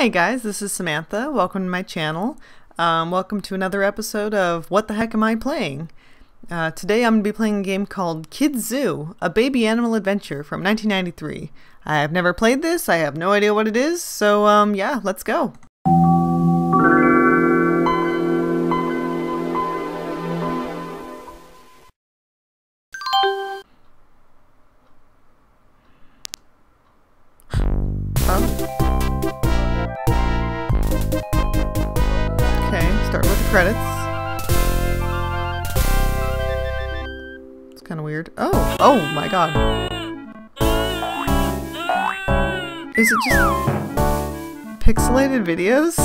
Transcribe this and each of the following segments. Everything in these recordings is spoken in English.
Hey guys, this is Samantha. Welcome to my channel. Um, welcome to another episode of What the Heck Am I Playing? Uh, today I'm going to be playing a game called Kids Zoo, a baby animal adventure from 1993. I have never played this, I have no idea what it is, so um, yeah, let's go. Kind of weird. Oh, oh my god. Is it just pixelated videos?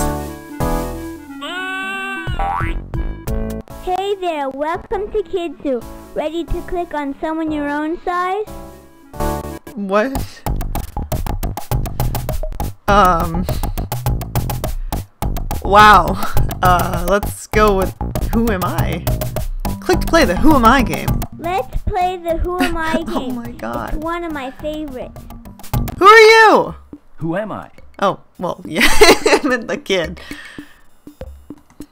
Hey there, welcome to Kids Zoo. Ready to click on someone your own size? What? Um. Wow. Uh, let's go with Who Am I? Click to play the Who Am I game. Let's play the Who Am I oh game. Oh my God. It's one of my favorites. Who are you? Who am I? Oh, well, yeah, I meant the kid.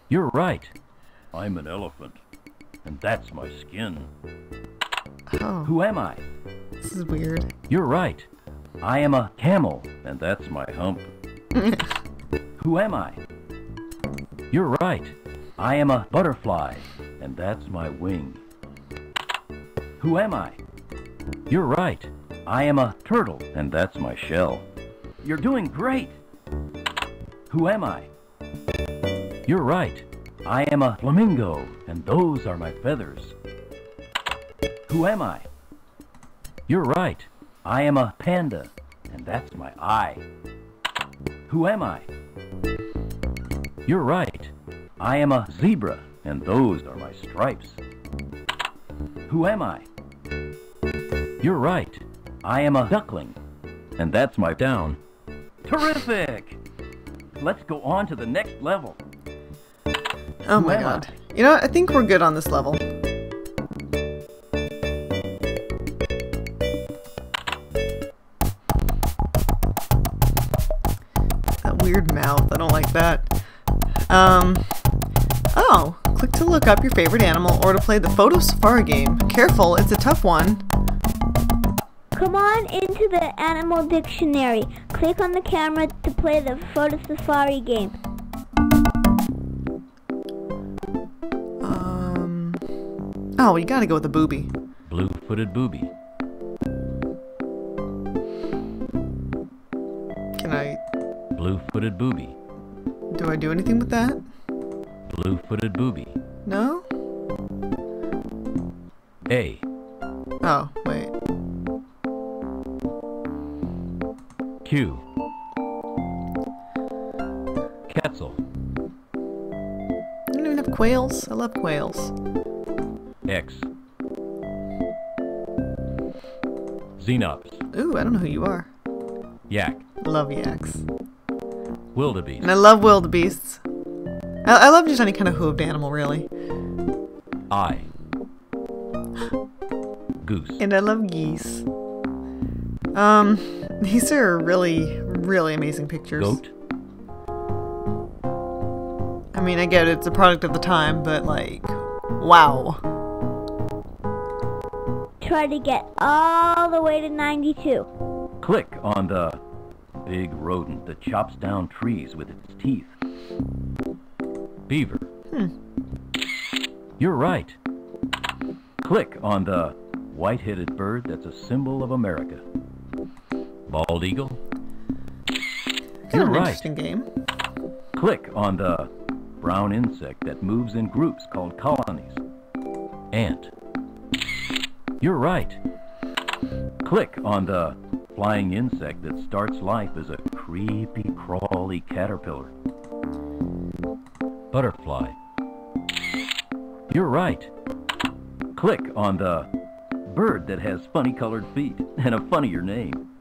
You're right. I'm an elephant. And that's my skin. Oh, Who am I? this is weird. You're right. I am a camel. And that's my hump. Who am I? You're right. I am a butterfly. And that's my wing. Who am I? You're right. I am a turtle. And that's my shell. You're doing great. Who am I? You're right. I am a flamingo. And those are my feathers. Who am I? You're right. I am a panda, and that's my eye. Who am I? You're right. I am a zebra, and those are my stripes. Who am I? You're right. I am a duckling, and that's my down. Terrific! Let's go on to the next level. Oh my I? god. You know? I think we're good on this level. That weird mouth. I don't like that. Um. Oh, click to look up your favorite animal or to play the Photo Safari game. Careful, it's a tough one. Come on into the animal dictionary. Click on the camera to play the Photo Safari game. Um. Oh, you gotta go with the booby. Blue-footed booby. Can I. Blue-footed booby. Do I do anything with that? Blue-footed booby. No? A. Oh, wait. Q. Quetzal. I don't even have quails. I love quails. X. Xenops. Ooh, I don't know who you are. Yak. Love yaks. Wildebeest. And I love wildebeests. I, I love just any kind of hooved animal, really. I. Goose. And I love geese. Um, these are really, really amazing pictures. Goat. I mean, I get it, it's a product of the time, but like, wow. Try to get all the way to 92. Click on the big rodent that chops down trees with its teeth. Beaver. Hmm. You're right. Click on the white-headed bird that's a symbol of America. Bald eagle. Kind You're right. interesting game. Click on the brown insect that moves in groups called colonies. Ant. You're right. Click on the flying insect that starts life as a creepy, crawly caterpillar. Butterfly. You're right. Click on the bird that has funny colored feet and a funnier name.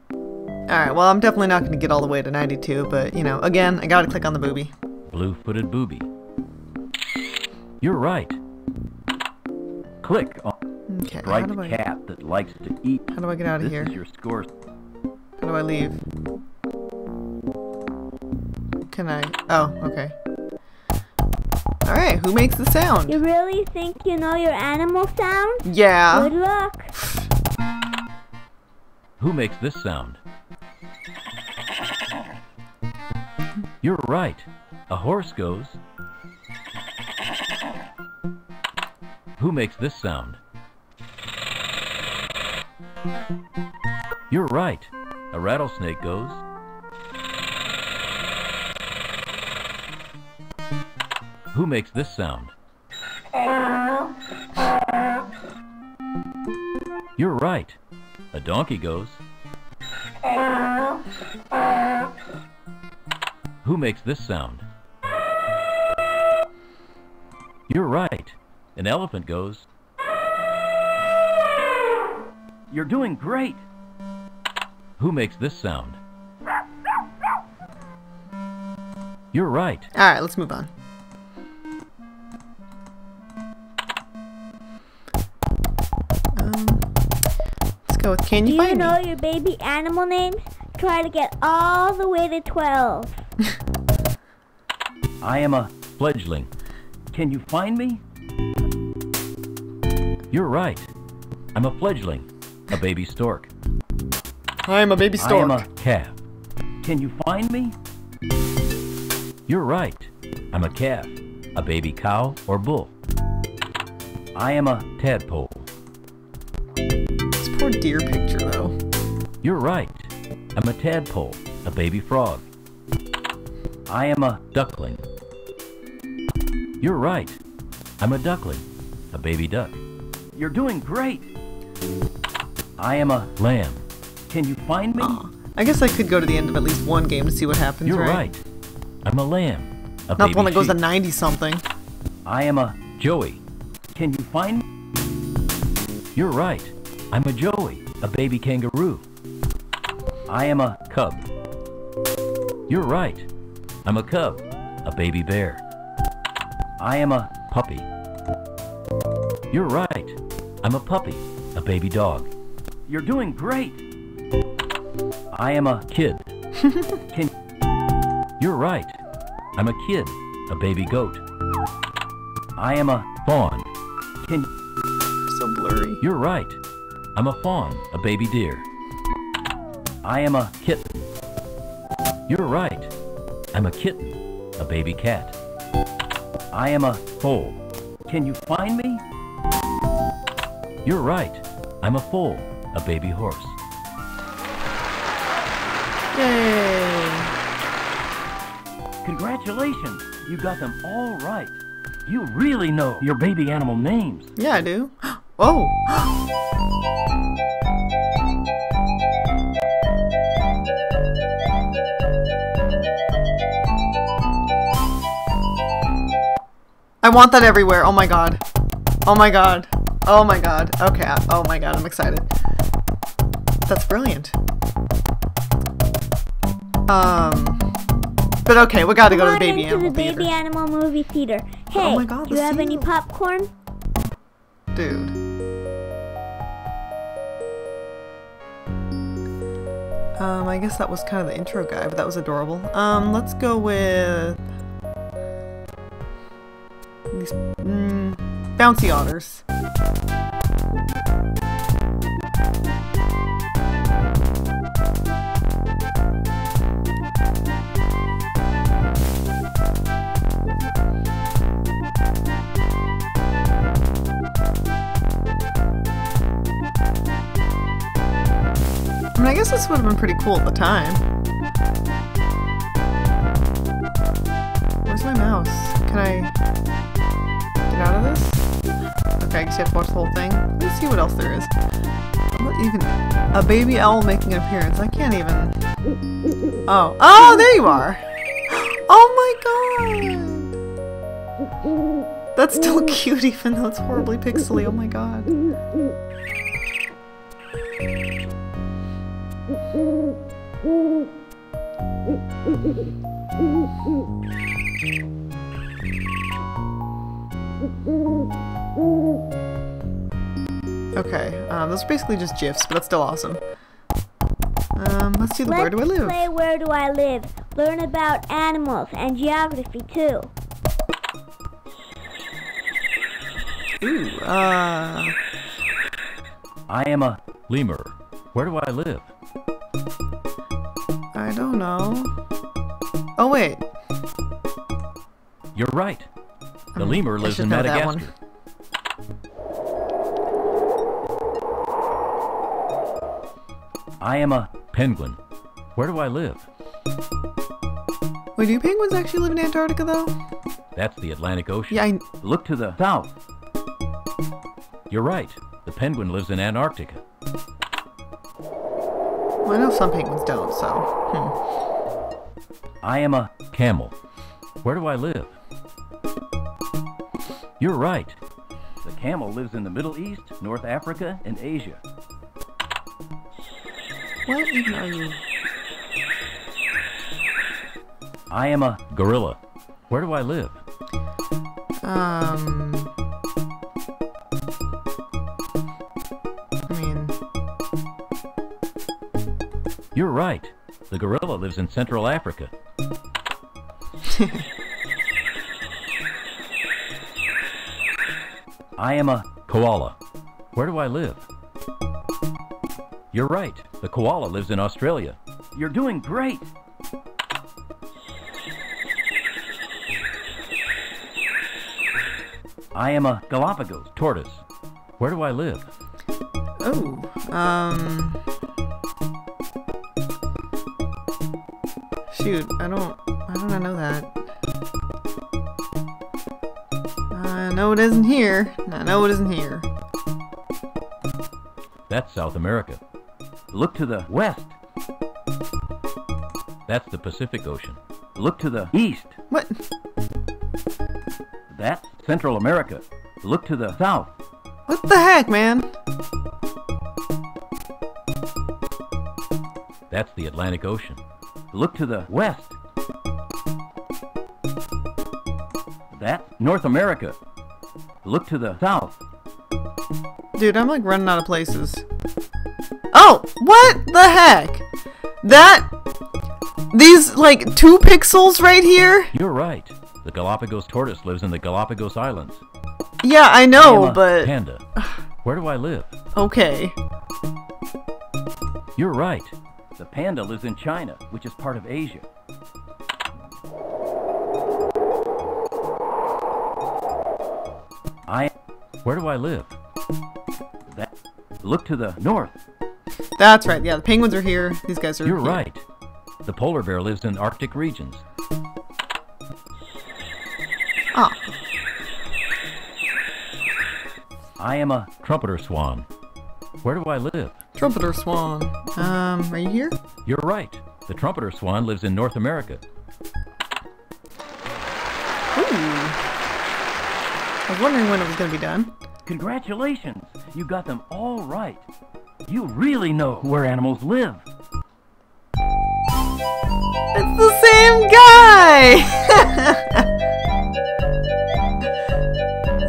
Alright, well, I'm definitely not going to get all the way to 92, but, you know, again, I gotta click on the booby. Blue-footed booby. You're right. Click on Okay, how do I, cat that likes to eat. how do I get out of This here? is your score. How do I leave? can I? Oh, okay. All right, who makes the sound? You really think you know your animal sound? Yeah. Good luck. Who makes this sound? You're right. A horse goes. Who makes this sound? You're right. A rattlesnake goes. Who makes this sound? You're right. A donkey goes. Who makes this sound? You're right. An elephant goes. You're doing great. Who makes this sound? You're right. All right, let's move on. Um, let's go with Can Do you you find know me? your baby animal names? Try to get all the way to 12. I am a fledgling. Can you find me? You're right. I'm a fledgling, a baby stork. I'm a baby stork. I am a calf. Can you find me? You're right. I'm a calf, a baby cow or bull. I am a tadpole. This poor deer picture, though. You're right. I'm a tadpole, a baby frog. I am a duckling. You're right. I'm a duckling, a baby duck. You're doing great. I am a lamb. Can you find me? Aw. I guess I could go to the end of at least one game to see what happens, You're right? right. I'm a lamb, a Not the one that goes to 90 something. I am a joey. Can you find me? You're right. I'm a joey, a baby kangaroo. I am a cub. You're right. I'm a cub, a baby bear. I am a puppy. You're right. I'm a puppy, a baby dog. You're doing great. I am a kid. Can You're right. I'm a kid, a baby goat. I am a fawn. Can So blurry. You're right. I'm a fawn, a baby deer. I am a kitten. You're right. I'm a kitten, a baby cat. I am a foal. Can you find me? You're right. I'm a foal, a baby horse. Yay! Congratulations! You got them all right. You really know your baby animal names. Yeah, I do. Oh! I want that everywhere. Oh my god. Oh my god. Oh my god. Okay. Oh my god. I'm excited. That's brilliant. Um. But okay, we gotta go to the baby animal the baby theater. animal movie theater. Hey, Oh my God, do you have any popcorn? Dude. Um, I guess that was kind of the intro guy, but that was adorable. Um, let's go with these mm, bouncy otters. I mean, I guess this would have been pretty cool at the time. Where's my mouse? Can I I guess you have to watch the whole thing. Let's see what else there is. Even? A baby owl making an appearance. I can't even. Oh. Oh, there you are! Oh my god! That's still cute even though it's horribly pixely. Oh my god. Okay, um, those are basically just GIFs, but it's still awesome. Um, let's do the Let's Where Do I Live? play Where Do I Live. Learn about animals and geography too. Ooh, uh, I am a lemur. Where do I live? I don't know. Oh wait, You're right. The Um, lemur lives in know that one. Madagascar. I am a penguin. Where do I live? wait, do penguins actually live in Antarctica though? That's the Atlantic Ocean. Yeah, I, Look to the south. You're right. The penguin lives in Antarctica. well, I know some penguins don't, so. Hmm. I am a camel. Where do I live? You're right. The camel lives in the Middle East, North Africa, and Asia. What even are you? I am a gorilla. Where do I live? Um. I mean, You're right. The gorilla lives in Central Africa. I am a koala. Where do I live? You're right. The koala lives in Australia. You're doing great. I am a Galapagos tortoise. Where do I live? oh, um. Shoot, I don't. How did I know that? I know it isn't here. I know it isn't here. That's South America. Look to the west. That's the Pacific Ocean. Look to the east. What? That's Central America. Look to the south. What the heck, man? That's the Atlantic Ocean. Look to the west. That's North America. Look to the south. Dude, I'm like running out of places. What the heck? That. These, like, two pixels right here? You're right. The Galapagos tortoise lives in the Galapagos Islands. Yeah, I know, but. panda. Where do I live? Okay. You're right. The panda lives in China, which is part of Asia. I. Where do I live? That. Look to the north. That's right. Yeah, the penguins are here. These guys are You're here. right. The polar bear lives in Arctic regions. Ah, I am a trumpeter swan. Where do I live? trumpeter swan. Um, are you here? You're right. The trumpeter swan lives in North America. Ooh. I was wondering when it was gonna be done. Congratulations! You got them all right. You really know where animals live. It's the same guy!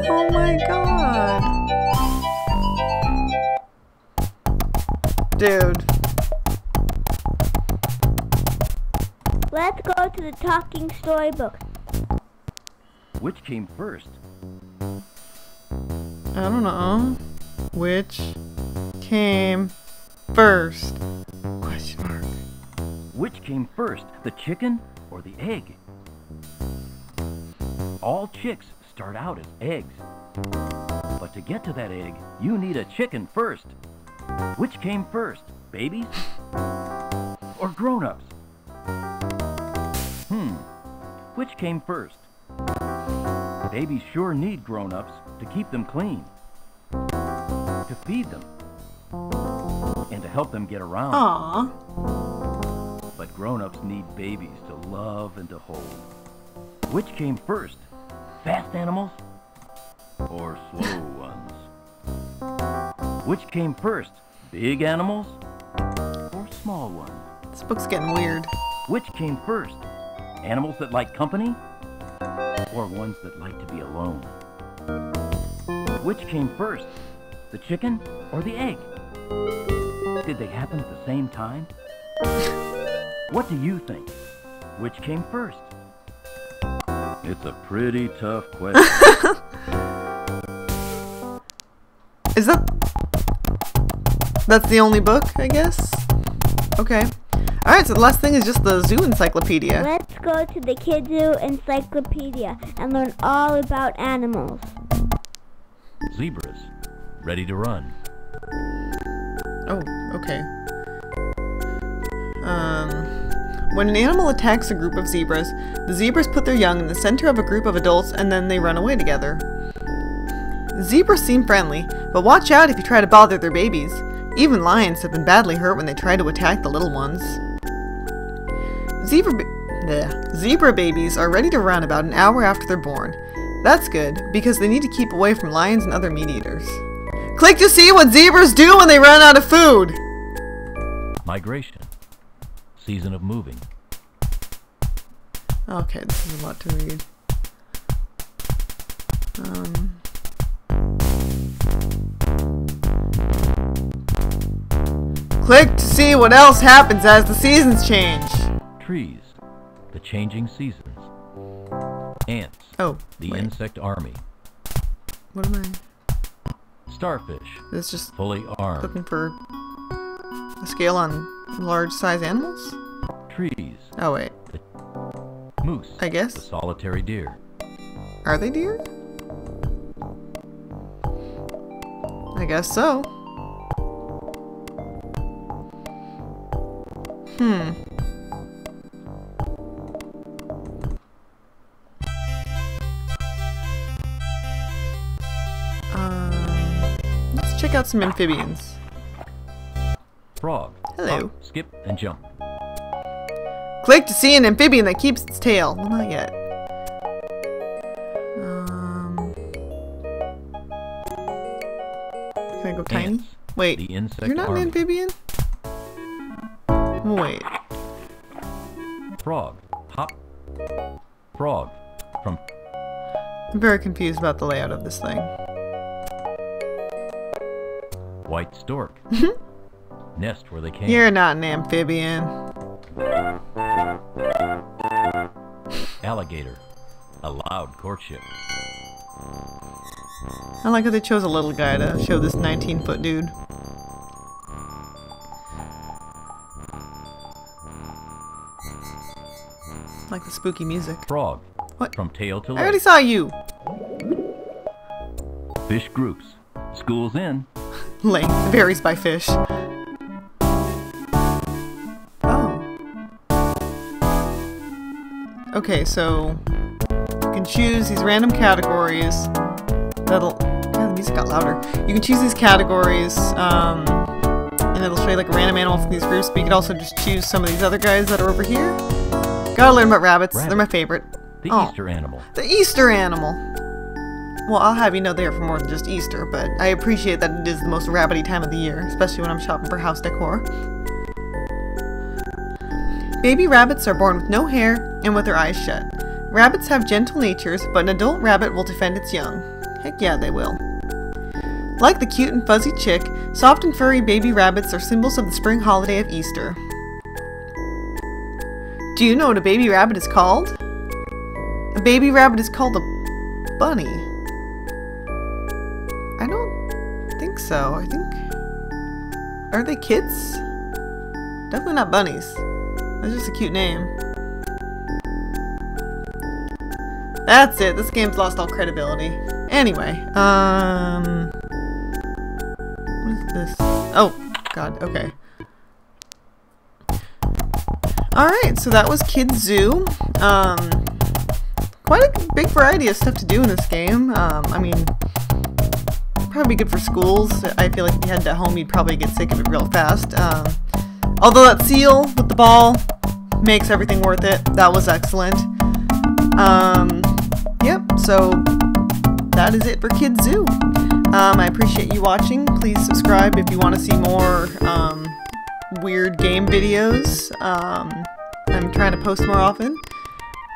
oh my god. Dude. Let's go to the talking storybook. Which came first? I don't know. Which came first? Question mark. Which came first, the chicken or the egg? All chicks start out as eggs. But to get to that egg, you need a chicken first. Which came first, babies or grown-ups? Hmm, which came first? Babies sure need grown-ups to keep them clean, to feed them, and to help them get around. Aw. But grown-ups need babies to love and to hold. Which came first? Fast animals or slow ones? Which came first? Big animals or small ones? This book's getting weird. Which came first? Animals that like company or ones that like to be alone? Which came first? The chicken or the egg? Did they happen at the same time? What do you think? Which came first? It's a pretty tough question. Is that... That's the only book, I guess? Okay. Alright, so the last thing is just the zoo encyclopedia. Let's go to the Kid Zoo Encyclopedia and learn all about animals. Zebras. Ready to run. Oh, okay. Um, when an animal attacks a group of zebras, the zebras put their young in the center of a group of adults and then they run away together. Zebras seem friendly, but watch out if you try to bother their babies. Even lions have been badly hurt when they try to attack the little ones. Zebra, ba-. Zebra babies are ready to run about an hour after they're born. That's good, because they need to keep away from lions and other meat eaters. Click to see what zebras do when they run out of food! Migration. Season of moving. Okay, this is a lot to read. Um. Click to see what else happens as the seasons change. Trees. The changing seasons. Ants. Oh, The wait. insect army. What am I? Starfish. It's just Fully armed. looking for a scale on large size animals? Trees. Oh, wait. Moose. I guess. The solitary deer. Are they deer? I guess so. Hmm. Let's check out some amphibians. Frog. Hello. Hop, skip, and jump. Click to see an amphibian that keeps its tail. Well, not yet. Um, can I go tiny? Ants. Wait, you're not army. an amphibian? Wait, Frog. Hop. Frog. From I'm very confused about the layout of this thing. White stork. Mm-hmm. Nest where they came. You're not an amphibian. Alligator. A loud courtship. I like how they chose a little guy to show this 19 foot dude. I like the spooky music. Frog. What? From tail to I already saw you! Fish groups. School's in. Length varies by fish. Oh. Okay, so you can choose these random categories. That'll. God, the music got louder. You can choose these categories, um, and it'll show you like a random animal from these groups. But you can also just choose some of these other guys that are over here. Gotta learn about rabbits. They're my favorite. The Oh. Easter animal. The Easter animal. Well, I'll have you know they're for more than just Easter, but I appreciate that it is the most rabbity time of the year, especially when I'm shopping for house decor. Baby rabbits are born with no hair and with their eyes shut. Rabbits have gentle natures, but an adult rabbit will defend its young. Heck yeah, they will. Like the cute and fuzzy chick, soft and furry baby rabbits are symbols of the spring holiday of Easter. Do you know what a baby rabbit is called? A baby rabbit is called a bunny. So. I think. Are they kids? Definitely not bunnies. That's just a cute name. That's it. This game's lost all credibility. Anyway, um. What is this? Oh, God, okay. Alright, so that was Kids Zoo. Um, quite a big variety of stuff to do in this game. Um, I mean, probably good for schools. I feel like if you had at home, you'd probably get sick of it real fast. Um, although that seal with the ball makes everything worth it. That was excellent. Um, yep, so that is it for Kids Zoo. Um, I appreciate you watching. Please subscribe if you want to see more um, weird game videos. Um, I'm trying to post more often.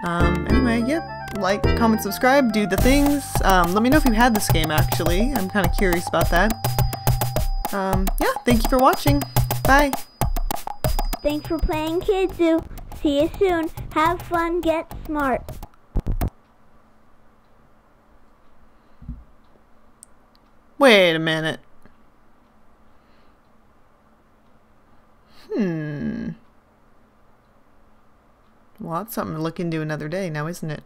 Um, anyway, yep like, comment, subscribe, do the things. Um, let me know if you had this game, actually. I'm kind of curious about that. Um, yeah, thank you for watching. Bye. Thanks for playing Kids Zoo. See you soon. Have fun, get smart. Wait a minute. Hmm. Well, that's something to look into another day now, isn't it?